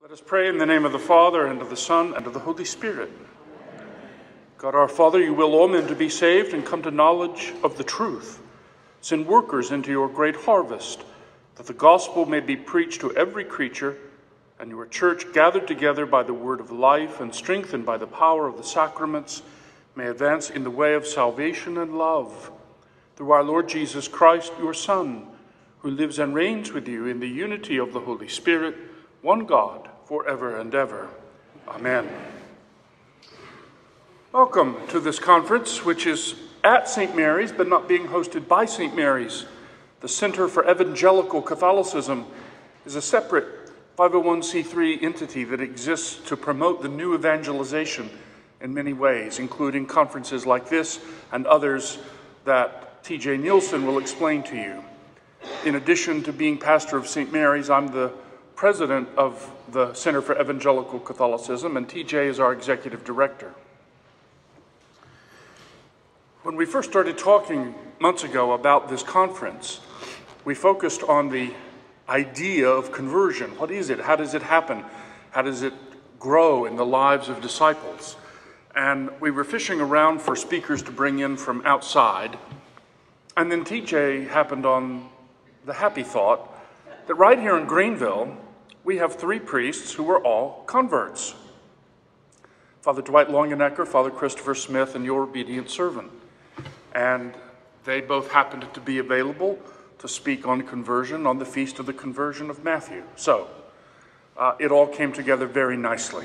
Let us pray in the name of the Father, and of the Son, and of the Holy Spirit. God our Father, you will all men to be saved and come to knowledge of the truth. Send workers into your great harvest, that the gospel may be preached to every creature, and your church, gathered together by the word of life and strengthened by the power of the sacraments, may advance in the way of salvation and love. Through our Lord Jesus Christ, your Son, who lives and reigns with you in the unity of the Holy Spirit, one God, forever and ever. Amen. Welcome to this conference, which is at St. Mary's, but not being hosted by St. Mary's. The Center for Evangelical Catholicism is a separate 501c3 entity that exists to promote the new evangelization in many ways, including conferences like this and others that TJ Nielsen will explain to you. In addition to being pastor of St. Mary's, I'm the president of the Center for Evangelical Catholicism, and TJ is our executive director. When we first started talking months ago about this conference, we focused on the idea of conversion. What is it? How does it happen? How does it grow in the lives of disciples? And we were fishing around for speakers to bring in from outside. And then TJ happened on the happy thought that right here in Greenville, we have three priests who were all converts Father Dwight Longenecker, Father Christopher Smith, and your obedient servant. And they both happened to be available to speak on conversion on the Feast of the Conversion of Matthew. So uh, it all came together very nicely.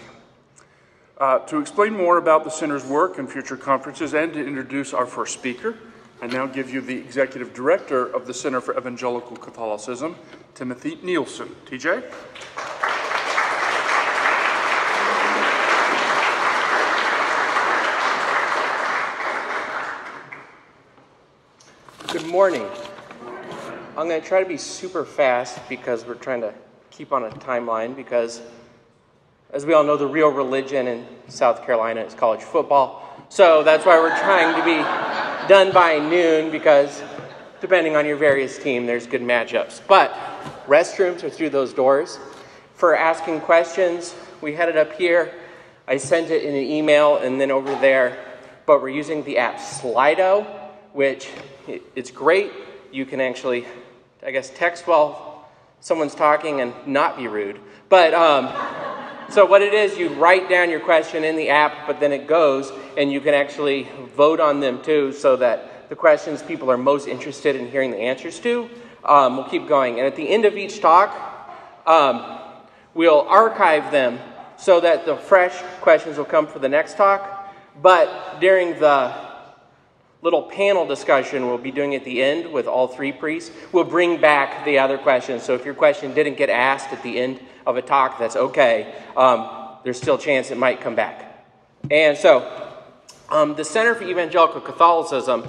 Uh, to explain more about the Center's work and future conferences and to introduce our first speaker, I now give you the Executive Director of the Center for Evangelical Catholicism, Timothy Nielsen. TJ? Good morning. I'm going to try to be super fast because we're trying to keep on a timeline because, as we all know, the real religion in South Carolina is college football. So that's why we're trying to be done by noon because, depending on your various team, there's good matchups. But restrooms are through those doors. For asking questions, we had it up here. I sent it in an email and then over there. But we're using the app Slido, which it's great. You can actually, I guess, text while someone's talking and not be rude. But um, so what it is, you write down your question in the app, but then it goes, and you can actually vote on them too, so that the questions people are most interested in hearing the answers to um, will keep going. And at the end of each talk, um, we'll archive them so that the fresh questions will come for the next talk. But during the little panel discussion we'll be doing at the end with all three priests, we'll bring back the other questions. So if your question didn't get asked at the end of a talk, that's okay. Um, there's still a chance it might come back. And so, um, the Center for Evangelical Catholicism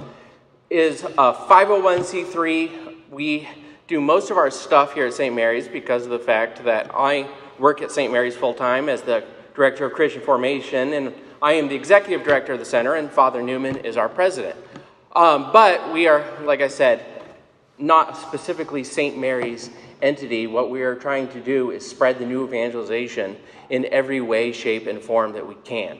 is a 501c3. We do most of our stuff here at St. Mary's because of the fact that I work at St. Mary's full time as the Director of Christian Formation, and I am the Executive Director of the Center, and Father Newman is our President. Um, but we are, like I said, not specifically St. Mary's entity. What we are trying to do is spread the new evangelization in every way, shape, and form that we can.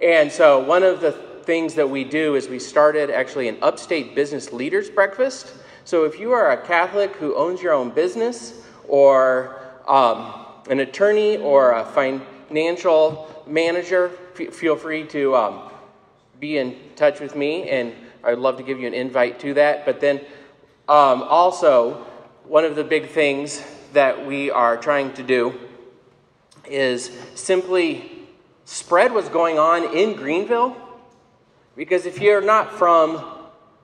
And so, one of the things that we do is we started actually an upstate business leaders breakfast. So, if you are a Catholic who owns your own business, or um, an attorney, or a financial manager, f- feel free to um, be in touch with me and I'd love to give you an invite to that. But then um, also, one of the big things that we are trying to do is simply spread what's going on in Greenville. Because if you're not from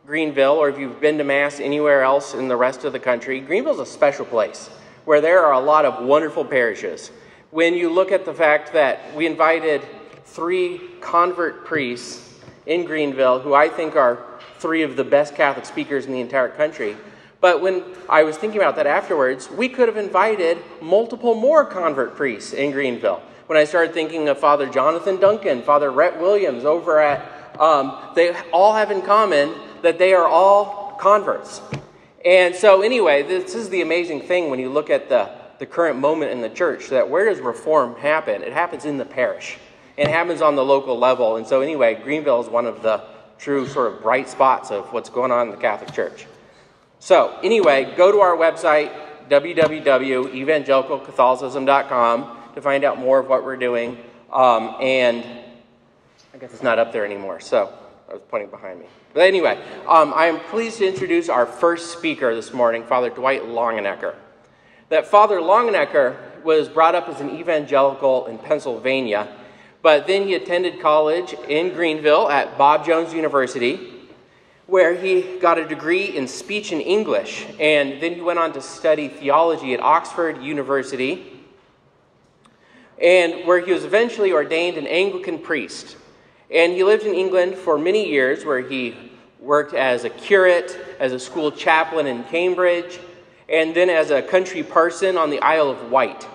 Greenville or if you've been to Mass anywhere else in the rest of the country, Greenville's a special place where there are a lot of wonderful parishes. When you look at the fact that we invited three convert priests in Greenville who I think are three of the best Catholic speakers in the entire country. But when I was thinking about that afterwards, we could have invited multiple more convert priests in Greenville. When I started thinking of Father Jonathan Duncan, Father Rhett Williams over at, um, they all have in common that they are all converts. And so, anyway, this is the amazing thing when you look at the the current moment in the church. That where does reform happen? It happens in the parish. It happens on the local level. And so, anyway, Greenville is one of the true sort of bright spots of what's going on in the Catholic Church. So, anyway, go to our website, www.evangelicalcatholicism.com, to find out more of what we're doing. Um, and I guess it's not up there anymore, so I was pointing behind me. But anyway, um, I am pleased to introduce our first speaker this morning, Father Dwight Longenecker. That Father Longenecker was brought up as an evangelical in Pennsylvania, but then he attended college in Greenville at Bob Jones University, where he got a degree in speech and English, and then he went on to study theology at Oxford University, and where he was eventually ordained an Anglican priest. And he lived in England for many years, where he worked as a curate, as a school chaplain in Cambridge, and then as a country parson on the Isle of Wight.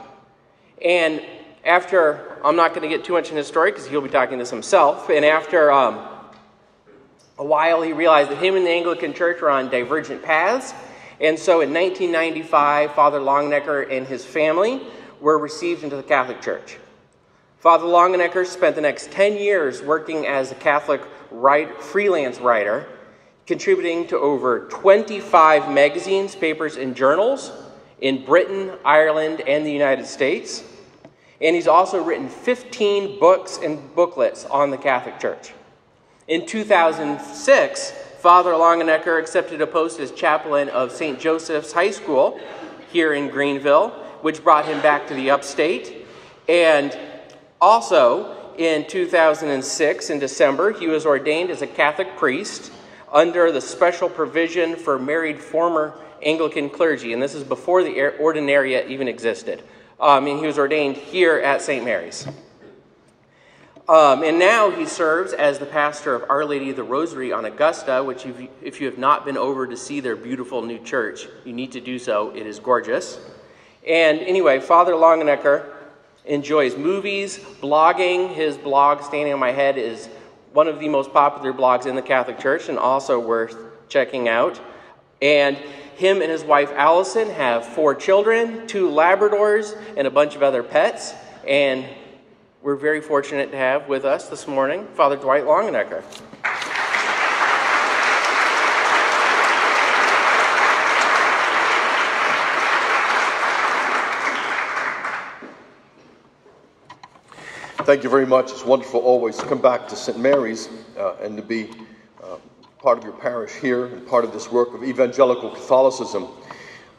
And after, I'm not going to get too much in his story because he'll be talking this himself, and after um, a while he realized that him and the Anglican Church were on divergent paths. And so in 1995, Father Longenecker and his family were received into the Catholic Church. Father Longenecker spent the next 10 years working as a Catholic write, freelance writer, contributing to over 25 magazines, papers, and journals in Britain, Ireland, and the United States. And he's also written 15 books and booklets on the Catholic Church. In 2006, Father Longenecker accepted a post as chaplain of St. Joseph's High School here in Greenville, which brought him back to the upstate. And also, in 2006, in December, he was ordained as a Catholic priest under the special provision for married former Anglican clergy, and this is before the ordinariate even existed. Um, and he was ordained here at St. Mary's. Um, and now he serves as the pastor of Our Lady of the Rosary on Augusta, which, if you, if you have not been over to see their beautiful new church, you need to do so. It is gorgeous. And anyway, Father Longenecker enjoys movies, blogging. His blog, Standing on My Head, is one of the most popular blogs in the Catholic Church and also worth checking out. And him and his wife Allison have four children, two Labradors, and a bunch of other pets. And we're very fortunate to have with us this morning Father Dwight Longenecker. Thank you very much. It's wonderful always to come back to St. Mary's uh, and to be part of your parish here and part of this work of evangelical Catholicism.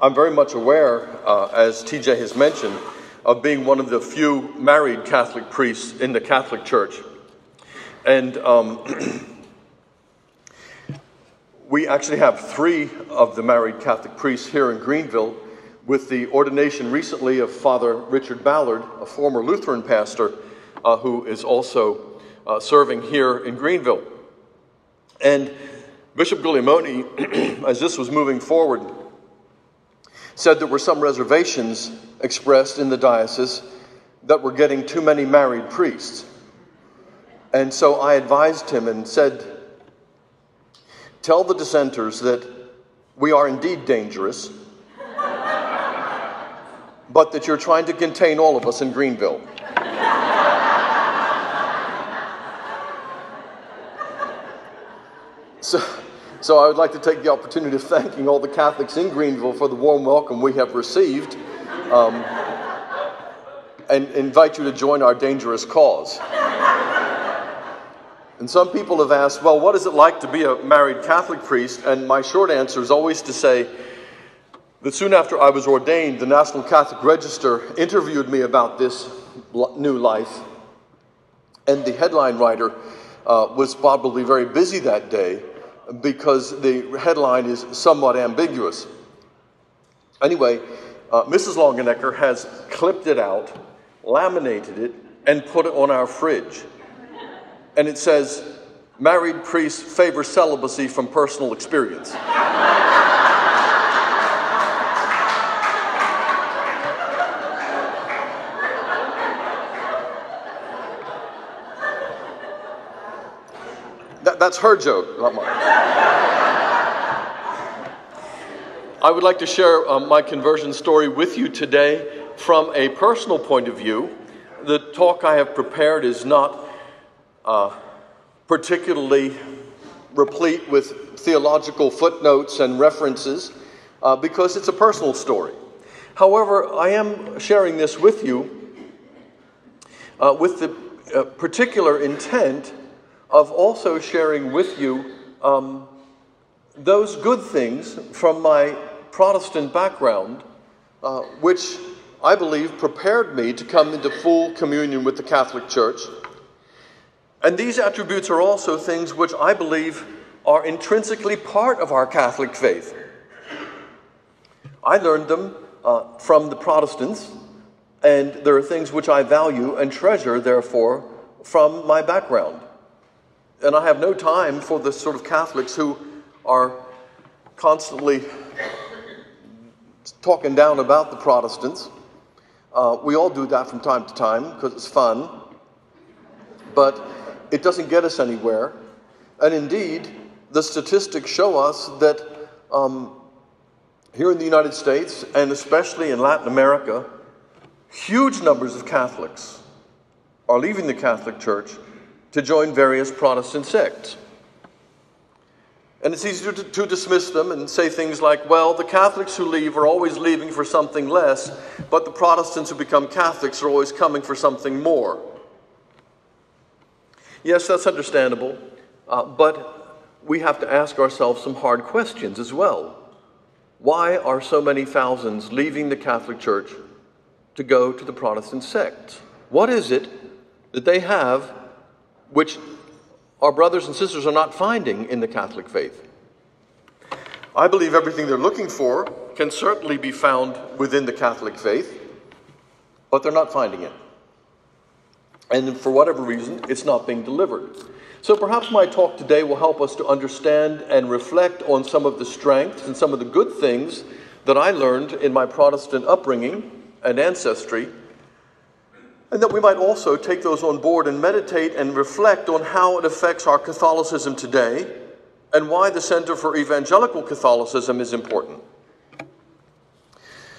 I'm very much aware, uh, as TJ has mentioned, of being one of the few married Catholic priests in the Catholic Church. And um, we actually have three of the married Catholic priests here in Greenville, with the ordination recently of Father Richard Ballard, a former Lutheran pastor uh, who is also uh, serving here in Greenville. And Bishop Guglielmone, as this was moving forward, said there were some reservations expressed in the diocese that were getting too many married priests. And so I advised him and said, Tell the dissenters that we are indeed dangerous, but that you're trying to contain all of us in Greenville. So, so I would like to take the opportunity of thanking all the Catholics in Greenville for the warm welcome we have received um, and invite you to join our dangerous cause. And some people have asked, well, what is it like to be a married Catholic priest? And my short answer is always to say that soon after I was ordained, the National Catholic Register interviewed me about this new life. And the headline writer uh, was probably very busy that day because the headline is somewhat ambiguous. Anyway, uh, Mrs. Longenecker has clipped it out, laminated it, and put it on our fridge. And it says, Married priests favor celibacy from personal experience. That's her joke, not mine. I would like to share uh, my conversion story with you today from a personal point of view. The talk I have prepared is not uh, particularly replete with theological footnotes and references uh, because it's a personal story. However, I am sharing this with you uh, with the uh, particular intent of also sharing with you um, those good things from my Protestant background, uh, which I believe prepared me to come into full communion with the Catholic Church. And these attributes are also things which I believe are intrinsically part of our Catholic faith. I learned them uh, from the Protestants, and there are things which I value and treasure, therefore, from my background. And I have no time for the sort of Catholics who are constantly talking down about the Protestants. Uh, we all do that from time to time because it's fun, but it doesn't get us anywhere. And indeed, the statistics show us that um, here in the United States, and especially in Latin America, huge numbers of Catholics are leaving the Catholic Church to join various Protestant sects. And it's easy to, to, dismiss them and say things like, well, the Catholics who leave are always leaving for something less, but the Protestants who become Catholics are always coming for something more. Yes, that's understandable, uh, but we have to ask ourselves some hard questions as well. Why are so many thousands leaving the Catholic Church to go to the Protestant sects? What is it that they have which our brothers and sisters are not finding in the Catholic faith. I believe everything they're looking for can certainly be found within the Catholic faith, but they're not finding it. And for whatever reason, it's not being delivered. So perhaps my talk today will help us to understand and reflect on some of the strengths and some of the good things that I learned in my Protestant upbringing and ancestry and that we might also take those on board and meditate and reflect on how it affects our Catholicism today and why the Center for Evangelical Catholicism is important.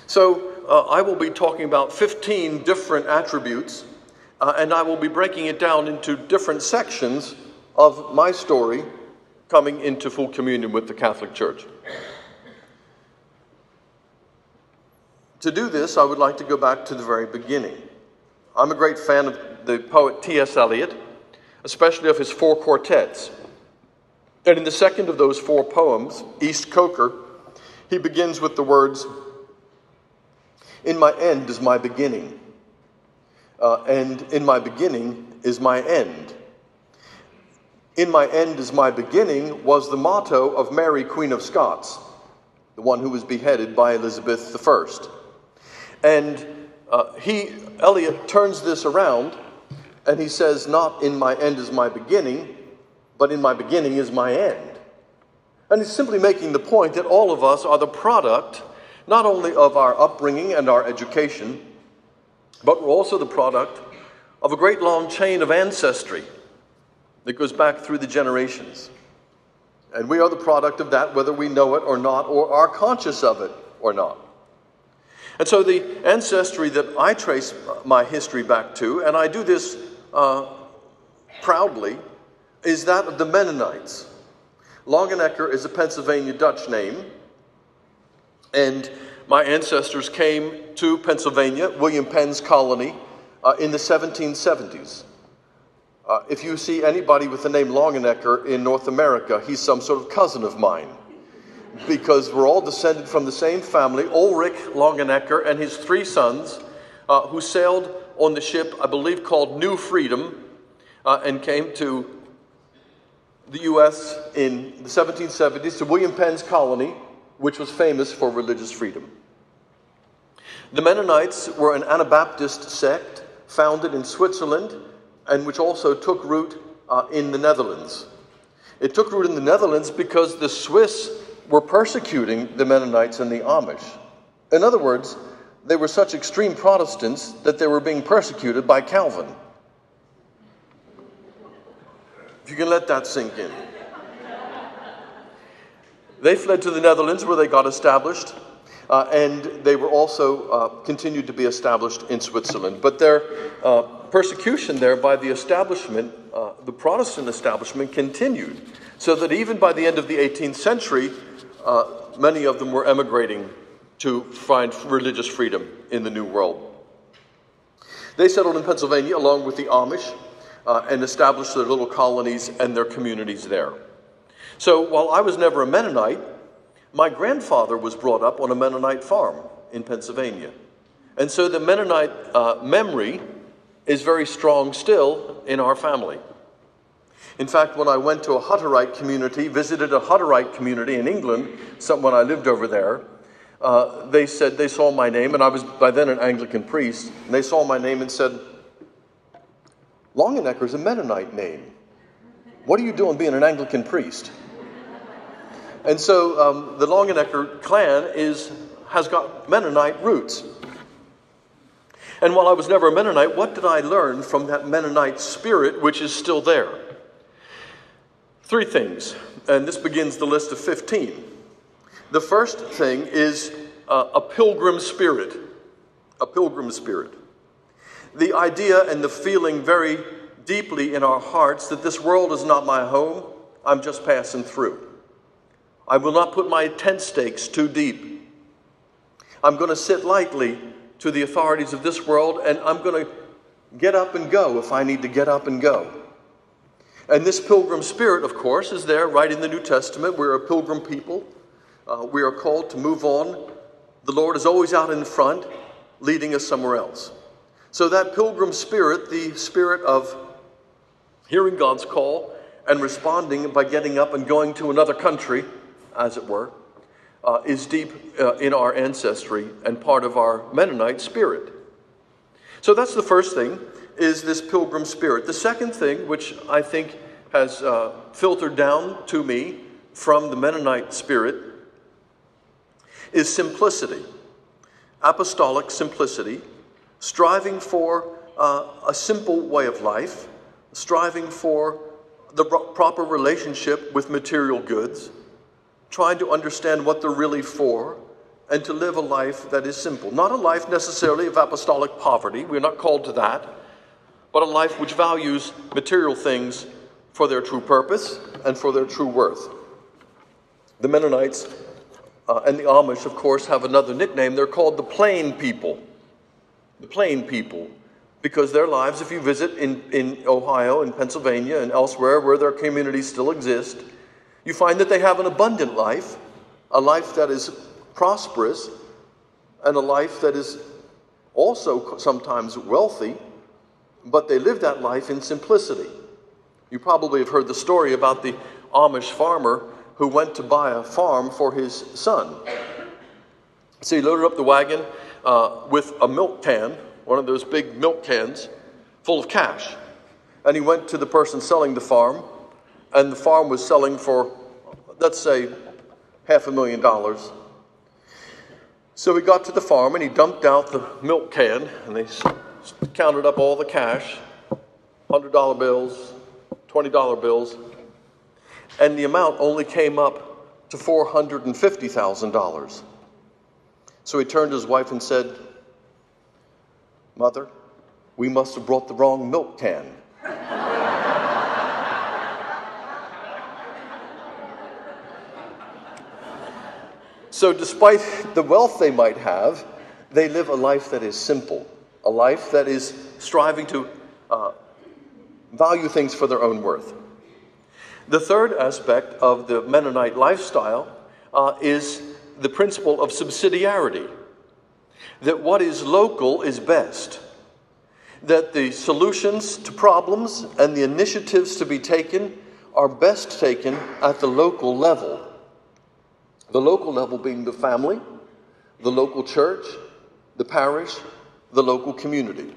So, uh, I will be talking about 15 different attributes, uh, and I will be breaking it down into different sections of my story coming into full communion with the Catholic Church. To do this, I would like to go back to the very beginning. I'm a great fan of the poet T.S. Eliot, especially of his four quartets. And in the second of those four poems, East Coker, he begins with the words, In my end is my beginning, uh, and in my beginning is my end. In my end is my beginning was the motto of Mary, Queen of Scots, the one who was beheaded by Elizabeth I. And uh, he, Eliot, turns this around and he says, Not in my end is my beginning, but in my beginning is my end. And he's simply making the point that all of us are the product not only of our upbringing and our education, but we're also the product of a great long chain of ancestry that goes back through the generations. And we are the product of that, whether we know it or not, or are conscious of it or not. And so the ancestry that I trace my history back to, and I do this uh, proudly, is that of the Mennonites. Longenecker is a Pennsylvania Dutch name, and my ancestors came to Pennsylvania, William Penn's colony, uh, in the 1770s. Uh, if you see anybody with the name Longenecker in North America, he's some sort of cousin of mine because we're all descended from the same family, Ulrich Longenecker and his three sons, uh, who sailed on the ship, I believe, called New Freedom, uh, and came to the U.S. in the 1770s to William Penn's colony, which was famous for religious freedom. The Mennonites were an Anabaptist sect founded in Switzerland and which also took root uh, in the Netherlands. It took root in the Netherlands because the Swiss were persecuting the Mennonites and the Amish. In other words, they were such extreme Protestants that they were being persecuted by Calvin. If you can let that sink in. They fled to the Netherlands where they got established, uh, and they were also uh, continued to be established in Switzerland. But their uh, persecution there by the establishment, uh, the Protestant establishment, continued, so that even by the end of the 18th century, uh, many of them were emigrating to find religious freedom in the New World. They settled in Pennsylvania along with the Amish uh, and established their little colonies and their communities there. So while I was never a Mennonite, my grandfather was brought up on a Mennonite farm in Pennsylvania. And so the Mennonite uh, memory is very strong still in our family. In fact, when I went to a Hutterite community, visited a Hutterite community in England, some, when I lived over there, uh, they said they saw my name, and I was by then an Anglican priest, and they saw my name and said, Longenecker is a Mennonite name. What are you doing being an Anglican priest? And so um, the Longenecker clan is, has got Mennonite roots. And while I was never a Mennonite, what did I learn from that Mennonite spirit which is still there? Three things, and this begins the list of 15. The first thing is uh, a pilgrim spirit. A pilgrim spirit. The idea and the feeling very deeply in our hearts that this world is not my home, I'm just passing through. I will not put my tent stakes too deep. I'm going to sit lightly to the authorities of this world, and I'm going to get up and go if I need to get up and go. And this pilgrim spirit, of course, is there right in the New Testament. We're a pilgrim people. Uh, we are called to move on. The Lord is always out in front, leading us somewhere else. So, that pilgrim spirit, the spirit of hearing God's call and responding by getting up and going to another country, as it were, uh, is deep uh, in our ancestry and part of our Mennonite spirit. So that's the first thing, is this pilgrim spirit. The second thing, which I think has uh, filtered down to me from the Mennonite spirit, is simplicity. Apostolic simplicity, striving for uh, a simple way of life, striving for the proper relationship with material goods, trying to understand what they're really for, and to live a life that is simple. Not a life necessarily of apostolic poverty, we're not called to that, but a life which values material things for their true purpose and for their true worth. The Mennonites uh, and the Amish, of course, have another nickname. They're called the plain people. The plain people. Because their lives, if you visit in, in Ohio and Pennsylvania and elsewhere where their communities still exist, you find that they have an abundant life, a life that is prosperous, and a life that is also sometimes wealthy, but they live that life in simplicity. You probably have heard the story about the Amish farmer who went to buy a farm for his son. So he loaded up the wagon uh, with a milk can, one of those big milk cans, full of cash. And he went to the person selling the farm, and the farm was selling for let's say, half a million dollars. So he got to the farm and he dumped out the milk can and they counted up all the cash $100 bills, $20 bills, and the amount only came up to $450,000. So he turned to his wife and said, Mother, we must have brought the wrong milk can. So, despite the wealth they might have, they live a life that is simple, a life that is striving to uh, value things for their own worth. The third aspect of the Mennonite lifestyle uh, is the principle of subsidiarity that what is local is best, that the solutions to problems and the initiatives to be taken are best taken at the local level. The local level being the family, the local church, the parish, the local community.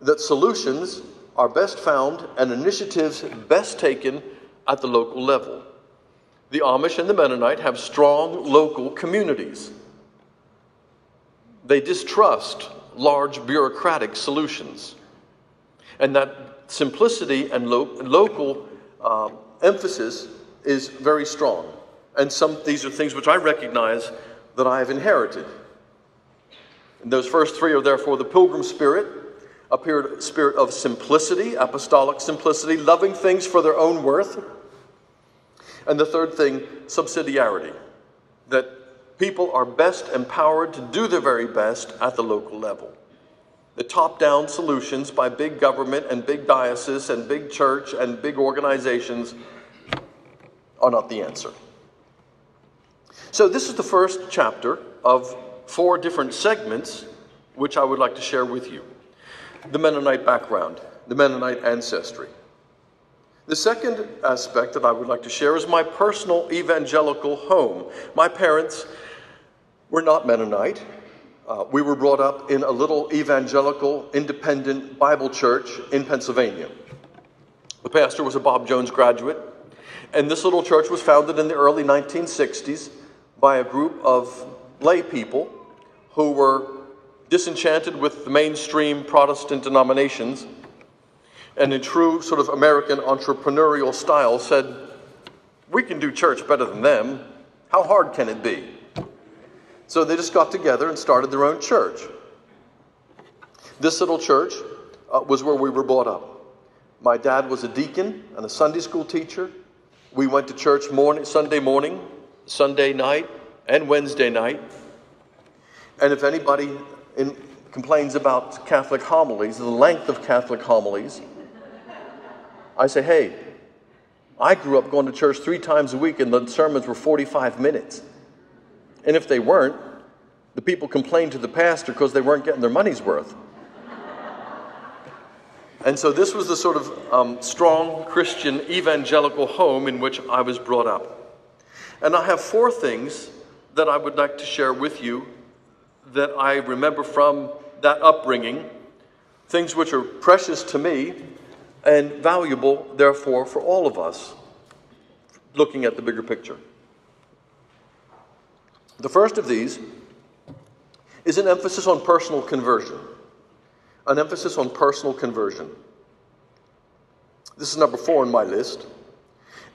That solutions are best found and initiatives best taken at the local level. The Amish and the Mennonite have strong local communities. They distrust large bureaucratic solutions. And that simplicity and lo- local uh, emphasis is very strong. And some these are things which I recognize that I have inherited. And those first three are therefore the pilgrim spirit, a spirit of simplicity, apostolic simplicity, loving things for their own worth. And the third thing, subsidiarity, that people are best empowered to do their very best at the local level. The top down solutions by big government and big diocese and big church and big organizations are not the answer. So, this is the first chapter of four different segments which I would like to share with you the Mennonite background, the Mennonite ancestry. The second aspect that I would like to share is my personal evangelical home. My parents were not Mennonite. Uh, we were brought up in a little evangelical independent Bible church in Pennsylvania. The pastor was a Bob Jones graduate, and this little church was founded in the early 1960s by a group of lay people who were disenchanted with the mainstream Protestant denominations and in true sort of American entrepreneurial style said, We can do church better than them. How hard can it be? So they just got together and started their own church. This little church uh, was where we were brought up. My dad was a deacon and a Sunday school teacher. We went to church morning, Sunday morning, Sunday night, and Wednesday night. And if anybody in, complains about Catholic homilies, the length of Catholic homilies, I say, hey, I grew up going to church three times a week and the sermons were 45 minutes. And if they weren't, the people complained to the pastor because they weren't getting their money's worth. And so this was the sort of um, strong Christian evangelical home in which I was brought up. And I have four things that I would like to share with you that I remember from that upbringing, things which are precious to me and valuable, therefore, for all of us, looking at the bigger picture. The first of these is an emphasis on personal conversion. An emphasis on personal conversion. This is number four on my list.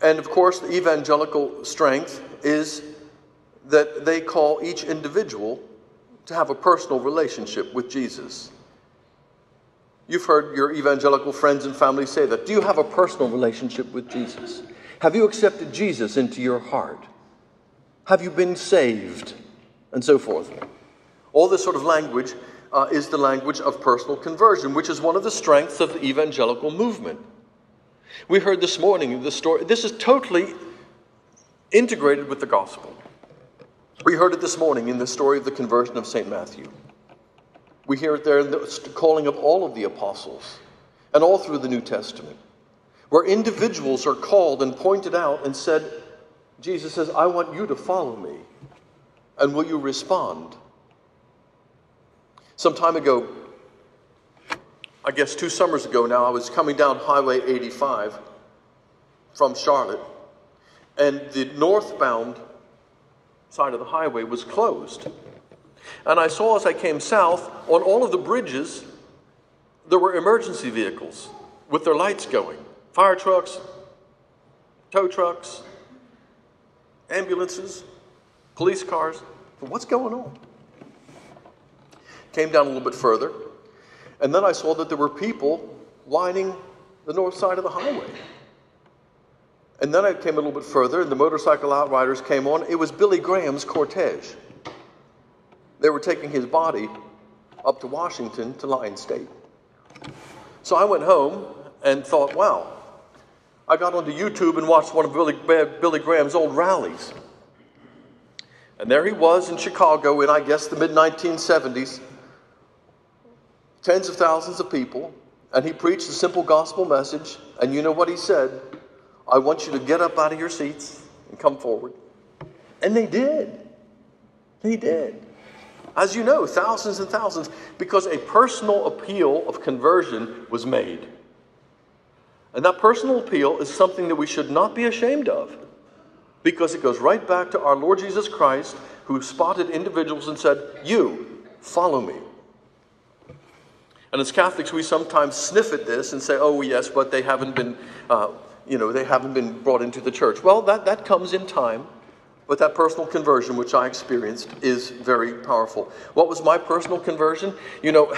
And of course, the evangelical strength is that they call each individual to have a personal relationship with Jesus. You've heard your evangelical friends and family say that. Do you have a personal relationship with Jesus? Have you accepted Jesus into your heart? Have you been saved? And so forth. All this sort of language uh, is the language of personal conversion, which is one of the strengths of the evangelical movement. We heard this morning the story. This is totally integrated with the gospel. We heard it this morning in the story of the conversion of St. Matthew. We hear it there in the calling of all of the apostles and all through the New Testament, where individuals are called and pointed out and said, Jesus says, I want you to follow me. And will you respond? Some time ago, I guess two summers ago now, I was coming down Highway 85 from Charlotte, and the northbound side of the highway was closed. And I saw as I came south, on all of the bridges, there were emergency vehicles with their lights going fire trucks, tow trucks, ambulances, police cars. But what's going on? Came down a little bit further, and then I saw that there were people lining the north side of the highway. And then I came a little bit further, and the motorcycle outriders came on. It was Billy Graham's cortege. They were taking his body up to Washington to Lyon State. So I went home and thought, wow. I got onto YouTube and watched one of Billy, Billy Graham's old rallies. And there he was in Chicago in, I guess, the mid 1970s. Tens of thousands of people. And he preached a simple gospel message. And you know what he said? I want you to get up out of your seats and come forward. And they did. They did. As you know, thousands and thousands, because a personal appeal of conversion was made. And that personal appeal is something that we should not be ashamed of, because it goes right back to our Lord Jesus Christ, who spotted individuals and said, You, follow me. And as Catholics, we sometimes sniff at this and say, Oh, yes, but they haven't been. Uh, you know, they haven't been brought into the church. Well, that, that comes in time. But that personal conversion, which I experienced, is very powerful. What was my personal conversion? You know,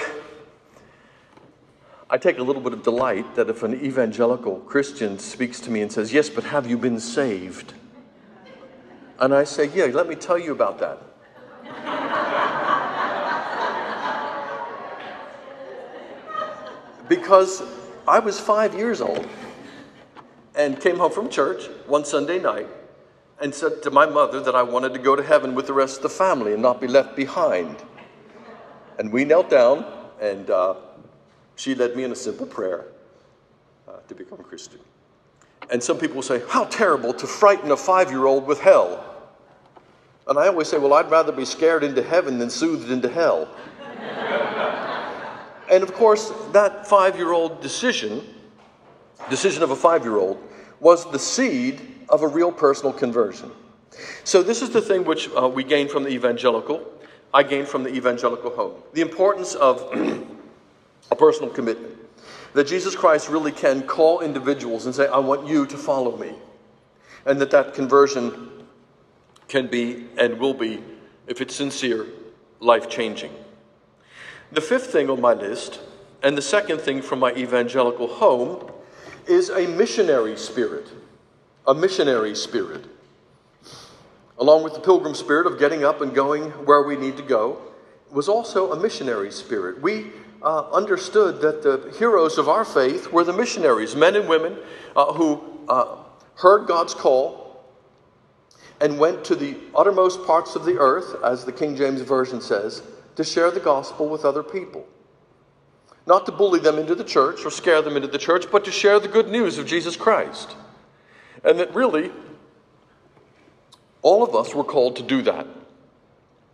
I take a little bit of delight that if an evangelical Christian speaks to me and says, Yes, but have you been saved? And I say, Yeah, let me tell you about that. Because I was five years old and came home from church one Sunday night and said to my mother that I wanted to go to heaven with the rest of the family and not be left behind. And we knelt down, and uh, she led me in a simple prayer uh, to become a Christian. And some people say, How terrible to frighten a five year old with hell. And I always say, Well, I'd rather be scared into heaven than soothed into hell. And of course, that five year old decision, decision of a five year old, was the seed of a real personal conversion. So, this is the thing which uh, we gain from the evangelical. I gained from the evangelical home. The importance of a personal commitment. That Jesus Christ really can call individuals and say, I want you to follow me. And that that conversion can be and will be, if it's sincere, life changing. The fifth thing on my list, and the second thing from my evangelical home, is a missionary spirit a missionary spirit. Along with the pilgrim spirit of getting up and going where we need to go, was also a missionary spirit. We uh, understood that the heroes of our faith were the missionaries, men and women uh, who uh, heard God's call and went to the uttermost parts of the earth, as the King James Version says, to share the gospel with other people. Not to bully them into the church or scare them into the church, but to share the good news of Jesus Christ. And that really, all of us were called to do that.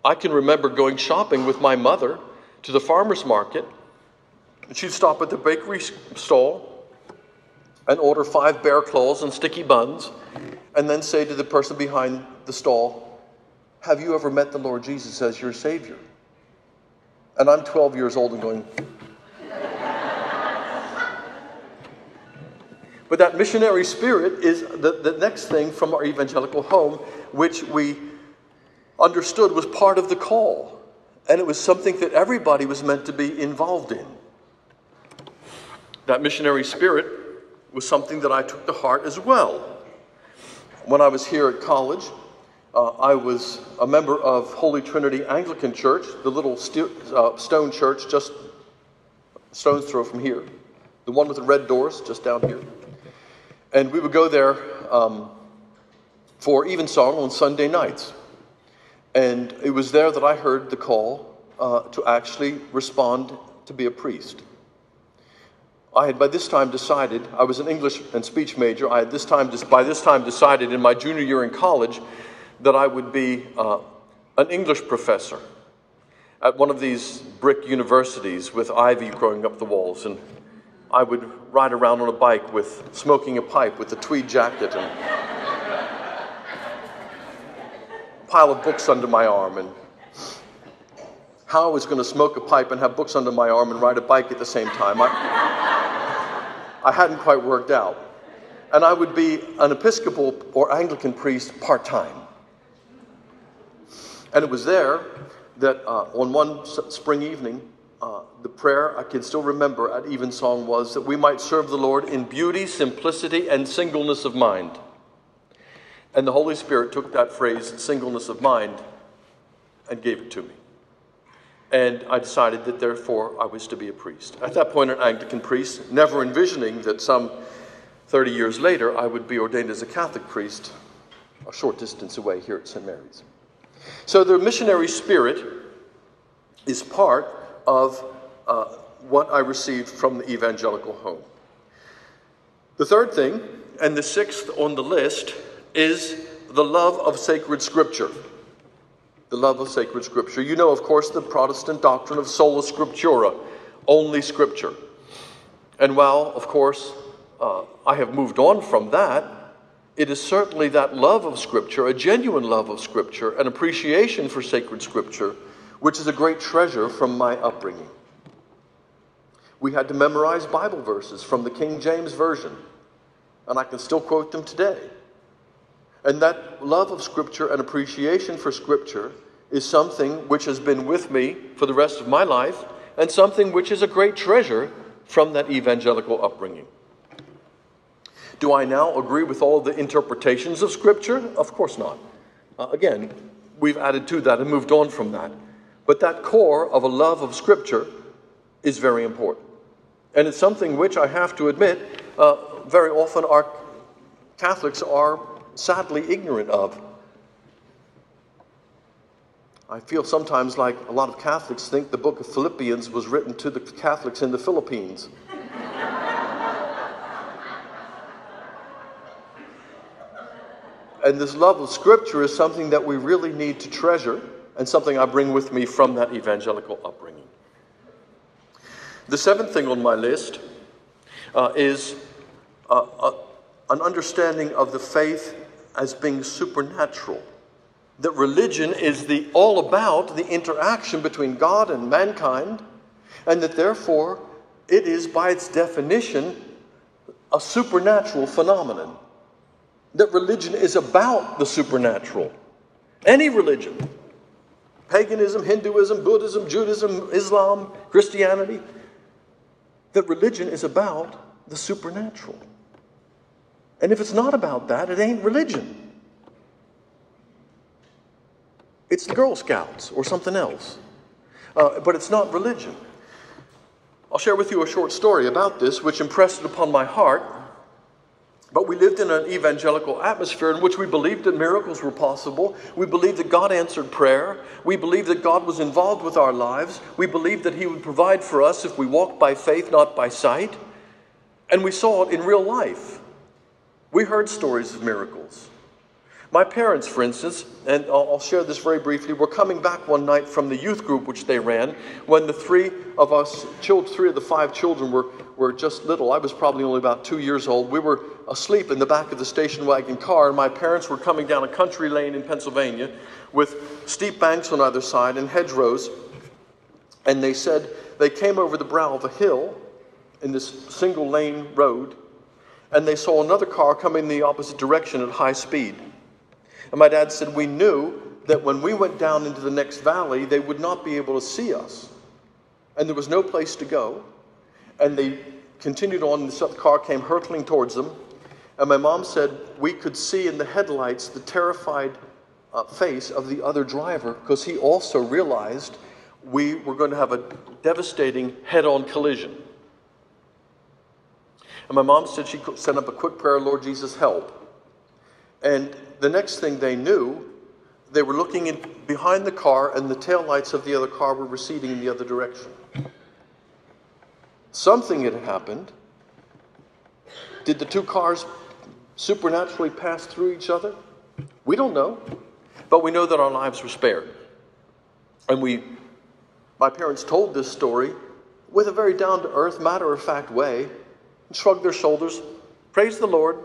I can remember going shopping with my mother to the farmer's market, and she'd stop at the bakery stall and order five bear claws and sticky buns, and then say to the person behind the stall, Have you ever met the Lord Jesus as your Savior? And I'm 12 years old and going, But that missionary spirit is the, the next thing from our evangelical home, which we understood was part of the call. And it was something that everybody was meant to be involved in. That missionary spirit was something that I took to heart as well. When I was here at college, uh, I was a member of Holy Trinity Anglican Church, the little uh, stone church just stone's throw from here, the one with the red doors just down here. And we would go there um, for evensong on Sunday nights. And it was there that I heard the call uh, to actually respond to be a priest. I had by this time decided, I was an English and speech major, I had this time, by this time decided in my junior year in college that I would be uh, an English professor at one of these brick universities with ivy growing up the walls. And I would ride around on a bike with smoking a pipe with a tweed jacket and a pile of books under my arm and how I was going to smoke a pipe and have books under my arm and ride a bike at the same time. I, I hadn't quite worked out. And I would be an Episcopal or Anglican priest part time. And it was there that uh, on one spring evening, uh, the prayer I can still remember at Evensong was that we might serve the Lord in beauty, simplicity, and singleness of mind. And the Holy Spirit took that phrase, singleness of mind, and gave it to me. And I decided that therefore I was to be a priest. At that point, an Anglican priest, never envisioning that some 30 years later I would be ordained as a Catholic priest a short distance away here at St. Mary's. So the missionary spirit is part of uh, what I received from the evangelical home. The third thing, and the sixth on the list, is the love of sacred scripture. The love of sacred scripture. You know, of course, the Protestant doctrine of sola scriptura, only scripture. And while, of course, uh, I have moved on from that, it is certainly that love of Scripture, a genuine love of Scripture, an appreciation for sacred Scripture, which is a great treasure from my upbringing. We had to memorize Bible verses from the King James Version, and I can still quote them today. And that love of Scripture and appreciation for Scripture is something which has been with me for the rest of my life and something which is a great treasure from that evangelical upbringing. Do I now agree with all the interpretations of Scripture? Of course not. Uh, again, we've added to that and moved on from that. But that core of a love of Scripture is very important. And it's something which I have to admit, uh, very often our Catholics are sadly ignorant of. I feel sometimes like a lot of Catholics think the book of Philippians was written to the Catholics in the Philippines. And this love of Scripture is something that we really need to treasure and something I bring with me from that evangelical upbringing. The seventh thing on my list uh, is uh, uh, an understanding of the faith as being supernatural. That religion is the, all about the interaction between God and mankind, and that therefore it is, by its definition, a supernatural phenomenon. That religion is about the supernatural. Any religion, paganism, Hinduism, Buddhism, Judaism, Islam, Christianity, that religion is about the supernatural. And if it's not about that, it ain't religion. It's the Girl Scouts or something else. Uh, but it's not religion. I'll share with you a short story about this, which impressed it upon my heart. But we lived in an evangelical atmosphere in which we believed that miracles were possible. We believed that God answered prayer. We believed that God was involved with our lives. We believed that He would provide for us if we walked by faith, not by sight. And we saw it in real life. We heard stories of miracles. My parents, for instance, and I'll share this very briefly, were coming back one night from the youth group which they ran when the three of us, three of the five children, were, were just little. I was probably only about two years old. We were asleep in the back of the station wagon car, and my parents were coming down a country lane in Pennsylvania with steep banks on either side and hedgerows. And they said they came over the brow of a hill in this single lane road and they saw another car coming in the opposite direction at high speed. And my dad said, We knew that when we went down into the next valley, they would not be able to see us. And there was no place to go. And they continued on, and the car came hurtling towards them. And my mom said, We could see in the headlights the terrified uh, face of the other driver because he also realized we were going to have a devastating head on collision. And my mom said she sent up a quick prayer, Lord Jesus, help. And the next thing they knew, they were looking in behind the car, and the taillights of the other car were receding in the other direction. Something had happened. Did the two cars supernaturally pass through each other? We don't know. But we know that our lives were spared. And we, my parents told this story with a very down to earth, matter of fact way and shrugged their shoulders. Praise the Lord.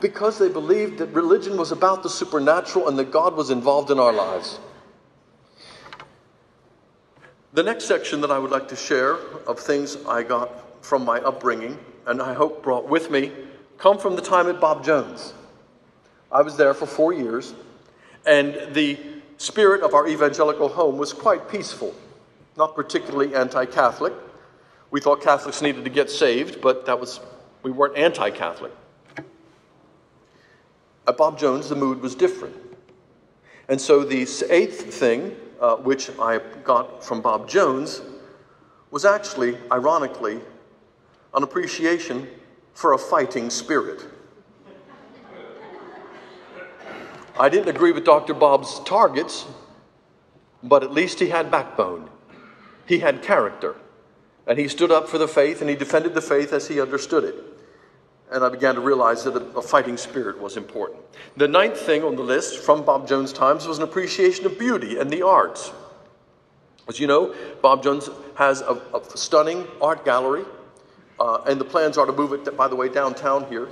Because they believed that religion was about the supernatural and that God was involved in our lives. The next section that I would like to share of things I got from my upbringing, and I hope brought with me, come from the time at Bob Jones. I was there for four years, and the spirit of our evangelical home was quite peaceful, not particularly anti Catholic. We thought Catholics needed to get saved, but that was, we weren't anti Catholic. At Bob Jones, the mood was different. And so the eighth thing, uh, which I got from Bob Jones, was actually, ironically, an appreciation for a fighting spirit. I didn't agree with Dr. Bob's targets, but at least he had backbone. He had character. And he stood up for the faith and he defended the faith as he understood it. And I began to realize that a fighting spirit was important. The ninth thing on the list from Bob Jones' times was an appreciation of beauty and the arts. As you know, Bob Jones has a, a stunning art gallery, uh, and the plans are to move it, by the way, downtown here.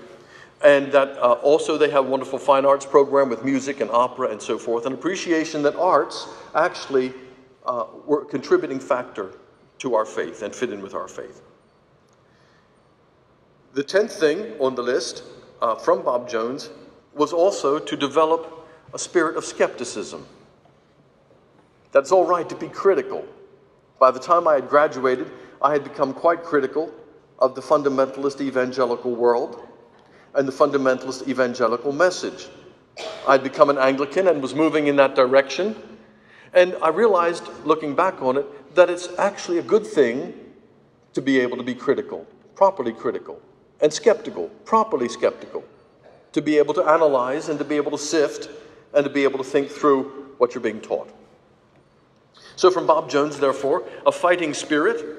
And that uh, also they have a wonderful fine arts program with music and opera and so forth. An appreciation that arts actually uh, were a contributing factor to our faith and fit in with our faith. The tenth thing on the list uh, from Bob Jones was also to develop a spirit of skepticism. That's all right to be critical. By the time I had graduated, I had become quite critical of the fundamentalist evangelical world and the fundamentalist evangelical message. I'd become an Anglican and was moving in that direction. And I realized, looking back on it, that it's actually a good thing to be able to be critical, properly critical, and skeptical, properly skeptical, to be able to analyze and to be able to sift and to be able to think through what you're being taught. So, from Bob Jones, therefore, a fighting spirit,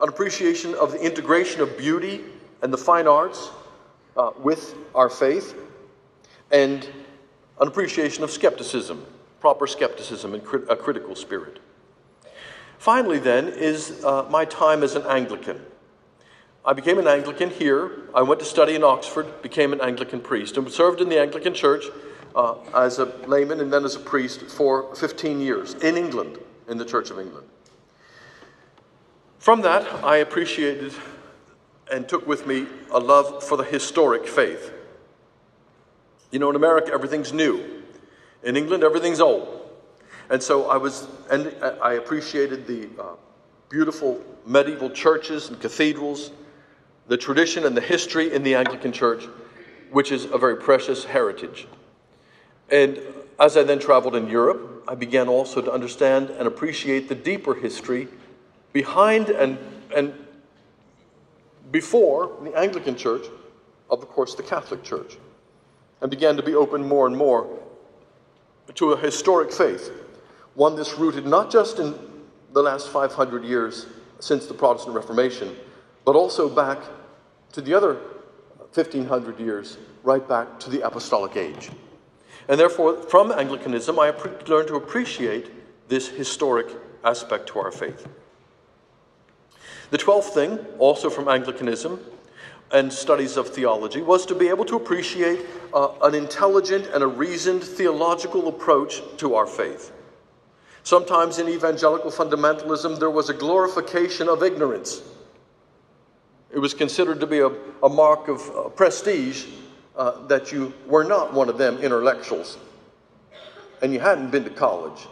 an appreciation of the integration of beauty and the fine arts uh, with our faith, and an appreciation of skepticism, proper skepticism, and crit- a critical spirit. Finally, then, is uh, my time as an Anglican. I became an Anglican here. I went to study in Oxford, became an Anglican priest, and served in the Anglican Church uh, as a layman and then as a priest for 15 years in England, in the Church of England. From that, I appreciated and took with me a love for the historic faith. You know, in America, everything's new. In England, everything's old. And so I was, and I appreciated the uh, beautiful medieval churches and cathedrals, the tradition and the history in the Anglican Church, which is a very precious heritage. And as I then traveled in Europe, I began also to understand and appreciate the deeper history behind and, and before the Anglican Church, of course, the Catholic Church and began to be open more and more to a historic faith, one that's rooted not just in the last 500 years since the Protestant Reformation, but also back to the other 1500 years, right back to the Apostolic Age. And therefore, from Anglicanism, I learned to appreciate this historic aspect to our faith. The twelfth thing, also from Anglicanism, and studies of theology was to be able to appreciate uh, an intelligent and a reasoned theological approach to our faith. Sometimes in evangelical fundamentalism, there was a glorification of ignorance. It was considered to be a, a mark of uh, prestige uh, that you were not one of them intellectuals and you hadn't been to college.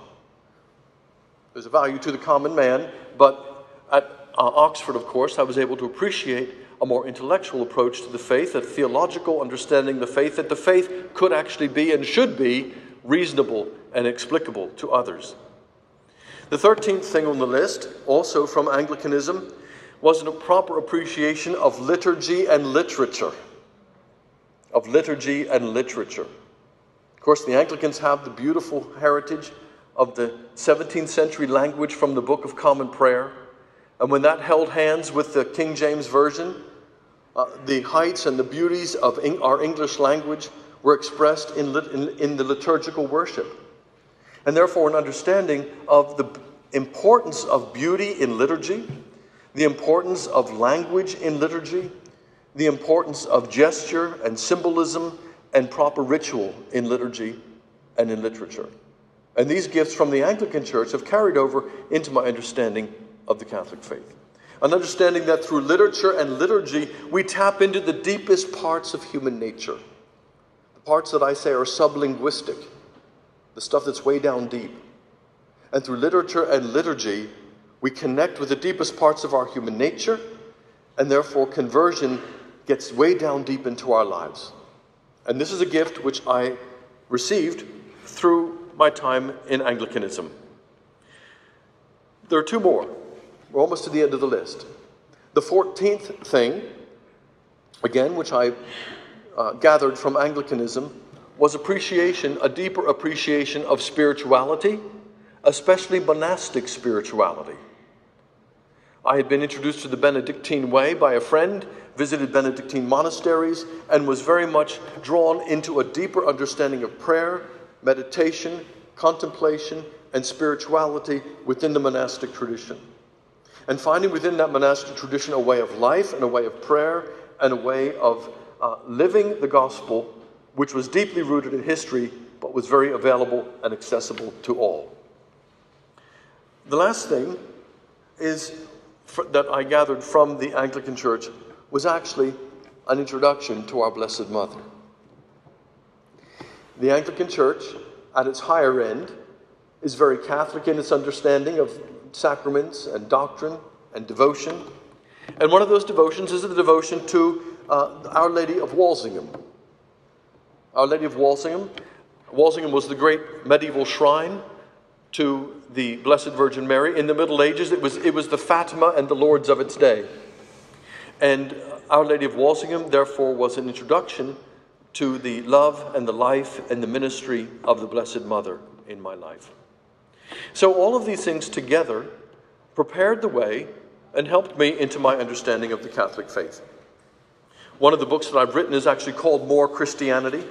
There's a value to the common man, but at uh, Oxford, of course, I was able to appreciate a more intellectual approach to the faith, a theological understanding of the faith, that the faith could actually be and should be reasonable and explicable to others. The 13th thing on the list, also from Anglicanism, was a proper appreciation of liturgy and literature. Of liturgy and literature. Of course, the Anglicans have the beautiful heritage of the 17th century language from the Book of Common Prayer. And when that held hands with the King James Version, uh, the heights and the beauties of our English language were expressed in, lit- in, in the liturgical worship. And therefore, an understanding of the importance of beauty in liturgy, the importance of language in liturgy, the importance of gesture and symbolism and proper ritual in liturgy and in literature. And these gifts from the Anglican Church have carried over into my understanding of the Catholic faith. An understanding that through literature and liturgy, we tap into the deepest parts of human nature. The parts that I say are sublinguistic, the stuff that's way down deep. And through literature and liturgy, we connect with the deepest parts of our human nature, and therefore conversion gets way down deep into our lives. And this is a gift which I received through my time in Anglicanism. There are two more. We're almost to the end of the list. The 14th thing, again, which I uh, gathered from Anglicanism, was appreciation, a deeper appreciation of spirituality, especially monastic spirituality. I had been introduced to the Benedictine way by a friend, visited Benedictine monasteries, and was very much drawn into a deeper understanding of prayer, meditation, contemplation, and spirituality within the monastic tradition and finding within that monastic tradition a way of life and a way of prayer and a way of uh, living the gospel, which was deeply rooted in history but was very available and accessible to all. The last thing is that I gathered from the Anglican Church was actually an introduction to our Blessed Mother. The Anglican Church, at its higher end, is very Catholic in its understanding of sacraments and doctrine and devotion. And one of those devotions is the devotion to uh, Our Lady of Walsingham. Our Lady of Walsingham. Walsingham was the great medieval shrine to the Blessed Virgin Mary. In the Middle Ages, it was, it was the Fatima and the Lourdes of its day. And Our Lady of Walsingham, therefore, was an introduction to the love and the life and the ministry of the Blessed Mother in my life. So, all of these things together prepared the way and helped me into my understanding of the Catholic faith. One of the books that I've written is actually called More Christianity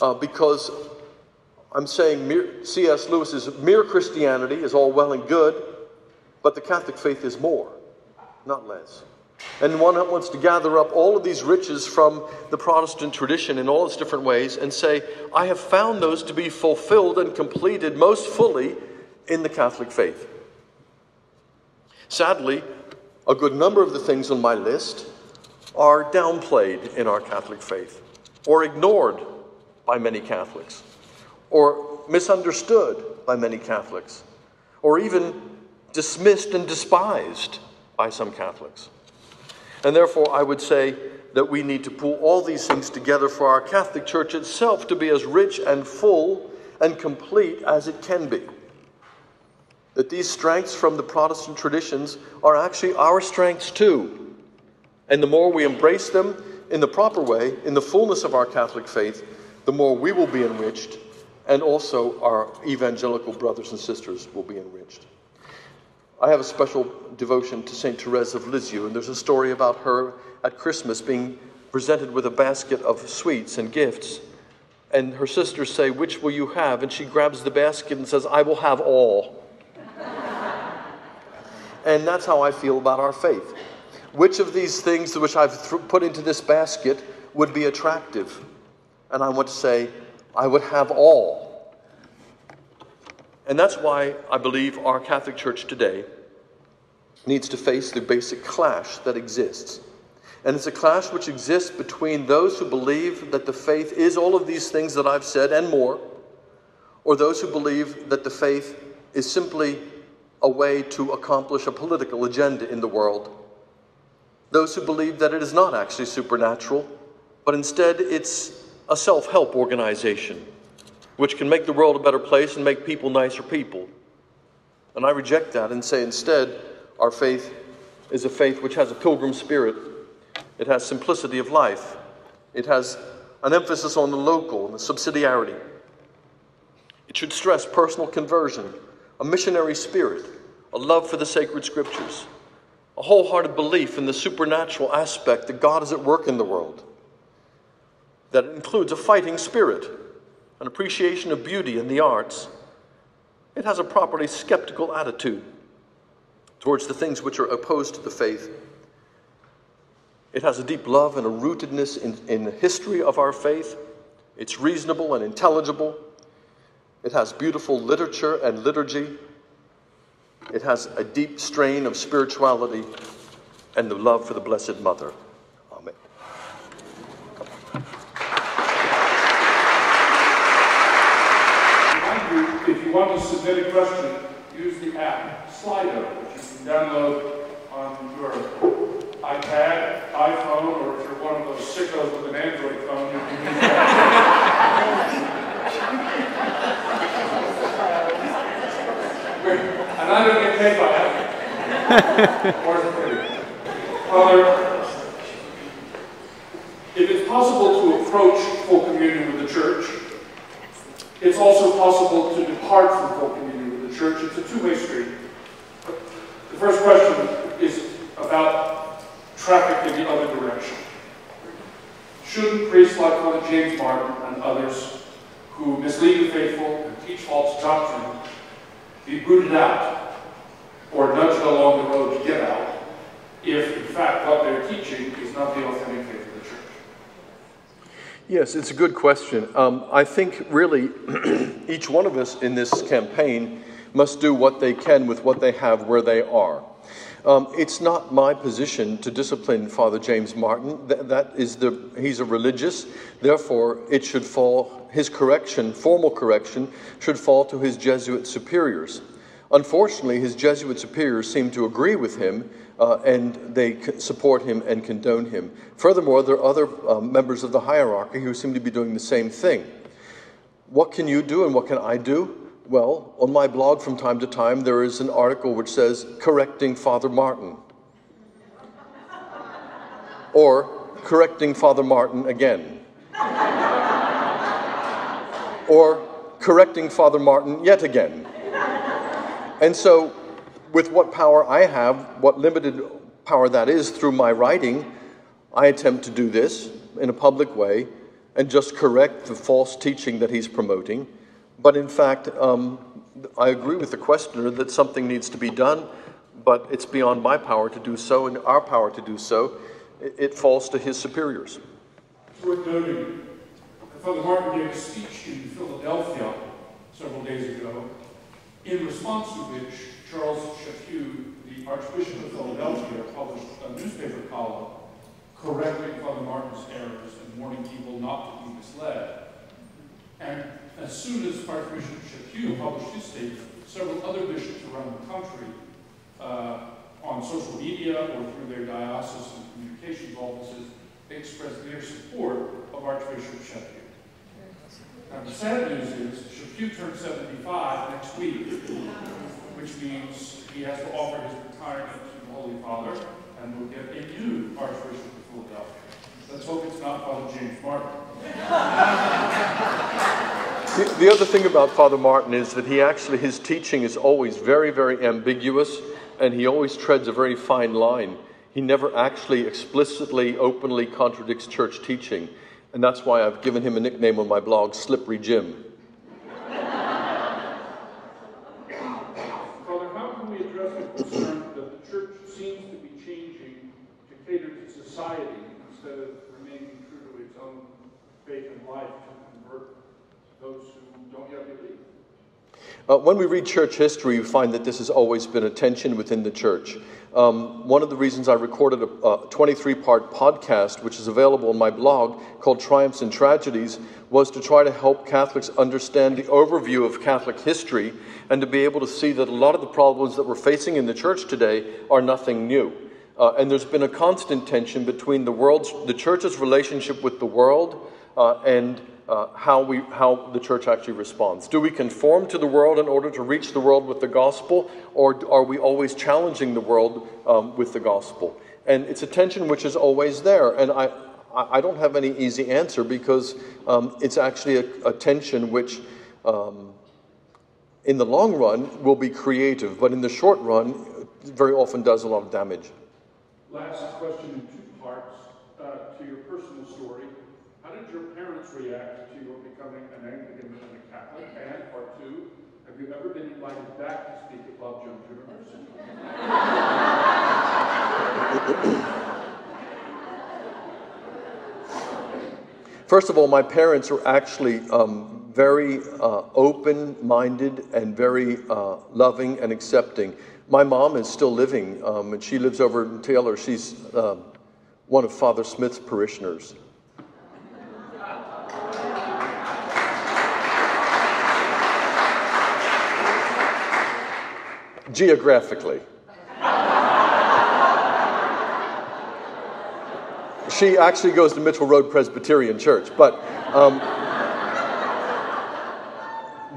uh, because I'm saying C.S. Lewis's mere Christianity is all well and good, but the Catholic faith is more, not less. And one wants to gather up all of these riches from the Protestant tradition in all its different ways and say, I have found those to be fulfilled and completed most fully in the Catholic faith. Sadly, a good number of the things on my list are downplayed in our Catholic faith or ignored by many Catholics or misunderstood by many Catholics or even dismissed and despised by some Catholics. And therefore, I would say that we need to pull all these things together for our Catholic Church itself to be as rich and full and complete as it can be. That these strengths from the Protestant traditions are actually our strengths too. And the more we embrace them in the proper way, in the fullness of our Catholic faith, the more we will be enriched, and also our evangelical brothers and sisters will be enriched. I have a special devotion to St. Therese of Lisieux, and there's a story about her at Christmas being presented with a basket of sweets and gifts. And her sisters say, Which will you have? And she grabs the basket and says, I will have all. and that's how I feel about our faith. Which of these things which I've th- put into this basket would be attractive? And I want to say, I would have all. And that's why I believe our Catholic Church today needs to face the basic clash that exists. And it's a clash which exists between those who believe that the faith is all of these things that I've said and more, or those who believe that the faith is simply a way to accomplish a political agenda in the world. Those who believe that it is not actually supernatural, but instead it's a self help organization which can make the world a better place and make people nicer people. And I reject that and say instead, our faith is a faith which has a pilgrim spirit. It has simplicity of life. It has an emphasis on the local and the subsidiarity. It should stress personal conversion, a missionary spirit, a love for the sacred scriptures, a wholehearted belief in the supernatural aspect that God is at work in the world. That includes a fighting spirit an appreciation of beauty and the arts, it has a properly skeptical attitude towards the things which are opposed to the faith. It has a deep love and a rootedness in, in the history of our faith. It's reasonable and intelligible. It has beautiful literature and liturgy. It has a deep strain of spirituality and the love for the Blessed Mother. Want to submit a question, use the app Slido, which you can download on your iPad, iPhone, or if you're one of those sickos with an Android phone, you can use that. and I don't get paid by that. Father, if it is possible to approach full communion with the church it's also possible to depart from full communion with the church. It's a two-way street. The first question is about traffic in the other direction. Should priests like Father James Martin and others who mislead the faithful and teach false doctrine be booted out or nudged along the road to get out if, in fact, what they're teaching is not the authentic? Yes, it's a good question. Um, I think really each one of us in this campaign must do what they can with what they have where they are. Um, it's not my position to discipline Father James Martin. Th- that is the he's a religious. Therefore, it should fall his correction, formal correction, should fall to his Jesuit superiors. Unfortunately, his Jesuit superiors seem to agree with him uh, and they support him and condone him. Furthermore, there are other uh, members of the hierarchy who seem to be doing the same thing. What can you do and what can I do? Well, on my blog from time to time, there is an article which says, Correcting Father Martin. or, Correcting Father Martin again. or, Correcting Father Martin yet again. And so, with what power I have, what limited power that is through my writing, I attempt to do this in a public way and just correct the false teaching that he's promoting but in fact, um, I agree with the questioner that something needs to be done, but it's beyond my power to do so and our power to do so. It, it falls to his superiors. It's worth noting that Father Martin gave a speech in Philadelphia several days ago, in response to which Charles Chaput, the Archbishop of Philadelphia, published a newspaper column correcting Father Martin's errors and warning people not to be misled. And as soon as Archbishop Chaput published his statement, several other bishops around the country, uh, on social media or through their diocesan communications offices, expressed their support of Archbishop Chaput. Now, the sad news is Chaput turns 75 next week, which means he has to offer his retirement to the Holy Father and will get a new Archbishop of Philadelphia. Let's hope it's not Father James Martin. The, the other thing about Father Martin is that he actually, his teaching is always very, very ambiguous, and he always treads a very fine line. He never actually explicitly, openly contradicts church teaching, and that's why I've given him a nickname on my blog, Slippery Jim. Father, how can we address the concern that the church seems to be changing to cater to society instead of remaining true to its own faith and life to convert those don't yet believe. Uh, when we read church history, we find that this has always been a tension within the church. Um, one of the reasons I recorded a 23 part podcast, which is available on my blog called Triumphs and Tragedies, was to try to help Catholics understand the overview of Catholic history and to be able to see that a lot of the problems that we're facing in the church today are nothing new. Uh, and there's been a constant tension between the world's, the church's relationship with the world uh, and uh, how, we, how the church actually responds. Do we conform to the world in order to reach the world with the gospel, or are we always challenging the world um, with the gospel? And it's a tension which is always there. And I, I don't have any easy answer because um, it's actually a, a tension which, um, in the long run, will be creative, but in the short run, very often does a lot of damage. Last question in two parts uh, to your personal story. How did your parents react to your becoming an Anglican and a Catholic? And part two, have you ever been invited back to speak at Bob Jones University? First of all, my parents were actually um, very uh, open minded and very uh, loving and accepting. My mom is still living, um, and she lives over in Taylor. She's uh, one of Father Smith's parishioners. Geographically. she actually goes to Mitchell Road Presbyterian Church, but um,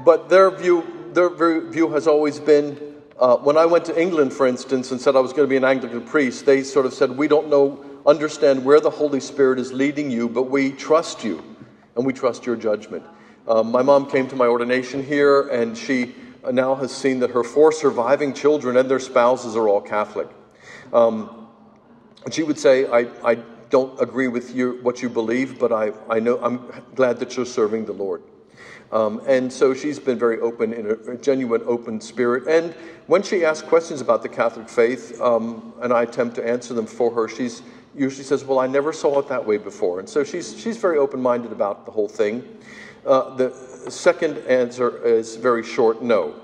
but their view their view has always been. Uh, when I went to England, for instance, and said I was going to be an Anglican priest, they sort of said, "We don't know, understand where the Holy Spirit is leading you, but we trust you, and we trust your judgment." Um, my mom came to my ordination here, and she now has seen that her four surviving children and their spouses are all Catholic. Um, she would say, I, I don't agree with you, what you believe, but I, I know I'm glad that you're serving the Lord. Um, and so she's been very open in a, a, genuine open spirit. And when she asks questions about the Catholic faith, um, and I attempt to answer them for her, she's usually says, "Well, I never saw it that way before." And so she's she's very open minded about the whole thing. Uh, the second answer is very short: no.